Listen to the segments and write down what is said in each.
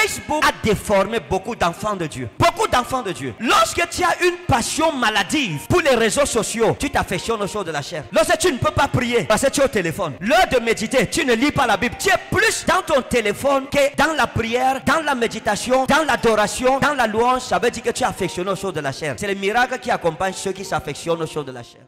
Facebook a déformé beaucoup d'enfants de Dieu. Beaucoup d'enfants de Dieu. Lorsque tu as une passion maladive pour les réseaux sociaux, tu t'affectionnes aux choses de la chair. Lorsque tu ne peux pas prier parce que tu es au téléphone, l'heure de méditer, tu ne lis pas la Bible. Tu es plus dans ton téléphone que dans la prière, dans la méditation, dans l'adoration, dans la louange. Ça veut dire que tu es affectionné aux choses de la chair. C'est le miracle qui accompagne ceux qui s'affectionnent aux choses de la chair.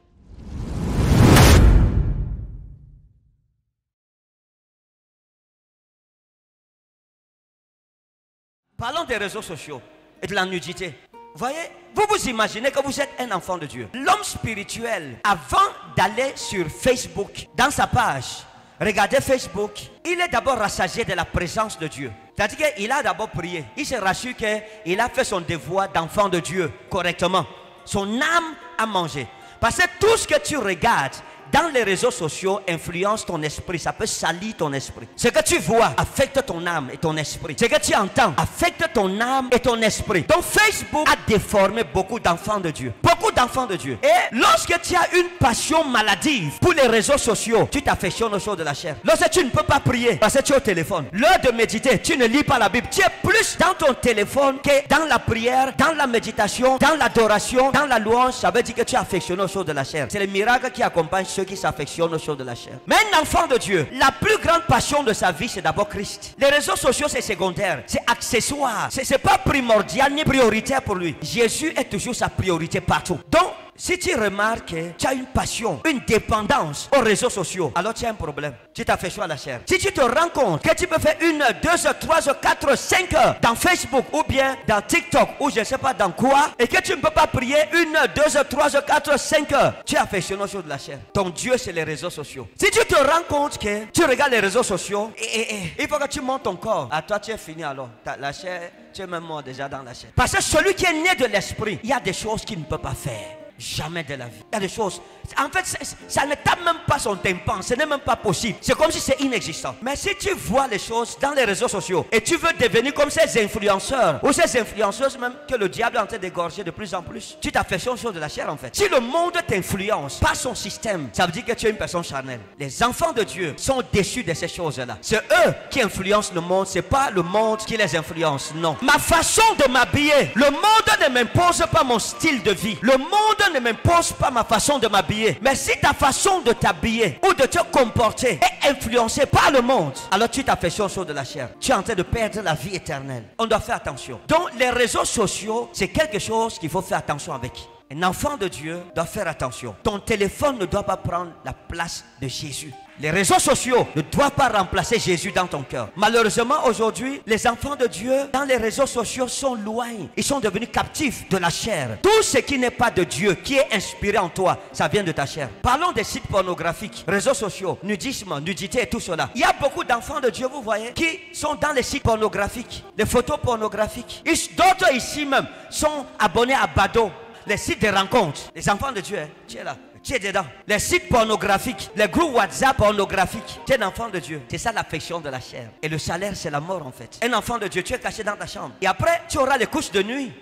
Parlons des réseaux sociaux et de la nudité. Voyez, vous vous imaginez que vous êtes un enfant de Dieu. L'homme spirituel, avant d'aller sur Facebook, dans sa page, regardez Facebook, il est d'abord rassasié de la présence de Dieu. C'est-à-dire qu'il a d'abord prié. Il se rassure qu'il a fait son devoir d'enfant de Dieu correctement. Son âme a mangé. Parce que tout ce que tu regardes, dans les réseaux sociaux influence ton esprit. Ça peut salir ton esprit. Ce que tu vois affecte ton âme et ton esprit. Ce que tu entends affecte ton âme et ton esprit. Donc Facebook a déformé beaucoup d'enfants de Dieu. D'enfants de Dieu. Et lorsque tu as une passion maladive pour les réseaux sociaux, tu t'affectionnes aux choses de la chair. Lorsque tu ne peux pas prier parce que tu es au téléphone, l'heure de méditer, tu ne lis pas la Bible. Tu es plus dans ton téléphone que dans la prière, dans la méditation, dans l'adoration, dans la louange. Ça veut dire que tu es aux choses de la chair. C'est le miracle qui accompagne ceux qui s'affectionnent aux choses de la chair. Mais un enfant de Dieu, la plus grande passion de sa vie, c'est d'abord Christ. Les réseaux sociaux, c'est secondaire, c'est accessoire, c'est pas primordial ni prioritaire pour lui. Jésus est toujours sa priorité partout. Donc, si tu remarques que tu as une passion, une dépendance aux réseaux sociaux, alors tu as un problème. Tu t'affectionnes à la chair. Si tu te rends compte que tu peux faire une, deux heures, trois heures, quatre heures, cinq heures dans Facebook ou bien dans TikTok ou je ne sais pas dans quoi, et que tu ne peux pas prier une, deux heures, trois heures, quatre heures, cinq heures, tu es affectionné aux de la chair. Ton Dieu, c'est les réseaux sociaux. Si tu te rends compte que tu regardes les réseaux sociaux, et, il faut que tu montes ton corps. À toi, tu es fini alors. la chair, tu es même mort déjà dans la chair. Parce que celui qui est né de l'esprit, il y a des choses qu'il ne peut pas faire. Jamais de la vie. Il y a des choses. En fait, ça ne tape même pas son tympan. Ce n'est même pas possible. C'est comme si c'est inexistant. Mais si tu vois les choses dans les réseaux sociaux et tu veux devenir comme ces influenceurs ou ces influenceuses même que le diable est en train d'égorger de plus en plus, tu t'affectionnes choses de la chair en fait. Si le monde t'influence par son système, ça veut dire que tu es une personne charnelle. Les enfants de Dieu sont déçus de ces choses-là. C'est eux qui influencent le monde. C'est pas le monde qui les influence. Non. Ma façon de m'habiller, le monde ne m'impose pas mon style de vie. Le monde ne m'impose pas ma façon de m'habiller. Mais si ta façon de t'habiller ou de te comporter est influencée par le monde, alors tu t'affectionnes sur de la chair. Tu es en train de perdre la vie éternelle. On doit faire attention. Donc les réseaux sociaux, c'est quelque chose qu'il faut faire attention avec. Un enfant de Dieu doit faire attention. Ton téléphone ne doit pas prendre la place de Jésus. Les réseaux sociaux ne doivent pas remplacer Jésus dans ton cœur. Malheureusement, aujourd'hui, les enfants de Dieu dans les réseaux sociaux sont loin. Ils sont devenus captifs de la chair. Tout ce qui n'est pas de Dieu, qui est inspiré en toi, ça vient de ta chair. Parlons des sites pornographiques, réseaux sociaux, nudisme, nudité et tout cela. Il y a beaucoup d'enfants de Dieu, vous voyez, qui sont dans les sites pornographiques, les photos pornographiques. D'autres ici même sont abonnés à Bado, les sites de rencontres. Les enfants de Dieu, hein, tu es là tu es dedans. Les sites pornographiques, les groupes WhatsApp pornographiques. Tu es un enfant de Dieu. C'est ça l'affection de la chair. Et le salaire, c'est la mort en fait. Un enfant de Dieu, tu es caché dans ta chambre. Et après, tu auras les couches de nuit.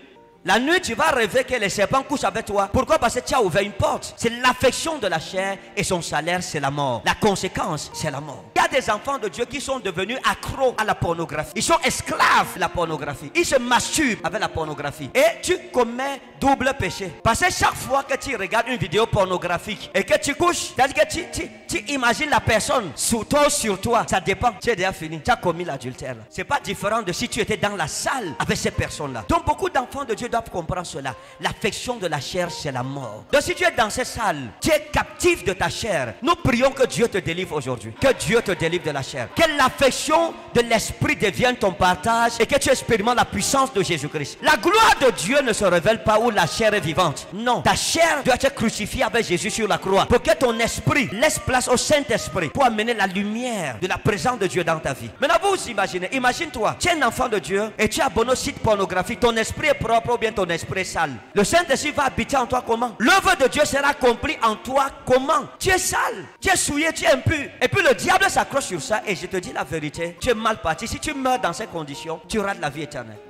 La nuit, tu vas rêver que les serpents couchent avec toi. Pourquoi? Parce que tu as ouvert une porte. C'est l'affection de la chair et son salaire, c'est la mort. La conséquence, c'est la mort. Y des enfants de Dieu qui sont devenus accros à la pornographie. Ils sont esclaves de la pornographie. Ils se masturbent avec la pornographie. Et tu commets double péché. Parce que chaque fois que tu regardes une vidéo pornographique et que tu couches, c'est-à-dire que tu, tu, imagines la personne sous toi, sur toi. Ça dépend. Tu es déjà fini. Tu as commis l'adultère. C'est pas différent de si tu étais dans la salle avec ces personnes-là. Donc beaucoup d'enfants de Dieu doivent comprendre cela. L'affection de la chair, c'est la mort. Donc si tu es dans cette salle, tu es captif de ta chair. Nous prions que Dieu te délivre aujourd'hui. Que Dieu te délivre de la chair. Que l'affection de l'esprit devienne ton partage et que tu expérimentes la puissance de Jésus-Christ. La gloire de Dieu ne se révèle pas où la chair est vivante. Non, ta chair doit être crucifiée avec Jésus sur la croix pour que ton esprit laisse place au Saint-Esprit pour amener la lumière de la présence de Dieu dans ta vie. Maintenant, vous imaginez, imagine-toi, tu es un enfant de Dieu et tu as abonné au site pornographique. Ton esprit est propre bien ton esprit sale? Le Saint-Esprit va habiter en toi comment? L'œuvre de Dieu sera accomplie en toi comment? Tu es sale, tu es souillé, tu es impur. Et puis le diable s'accroche sur ça et je te dis la vérité, tu es mal parti. Si tu meurs dans ces conditions, tu de la vie éternelle.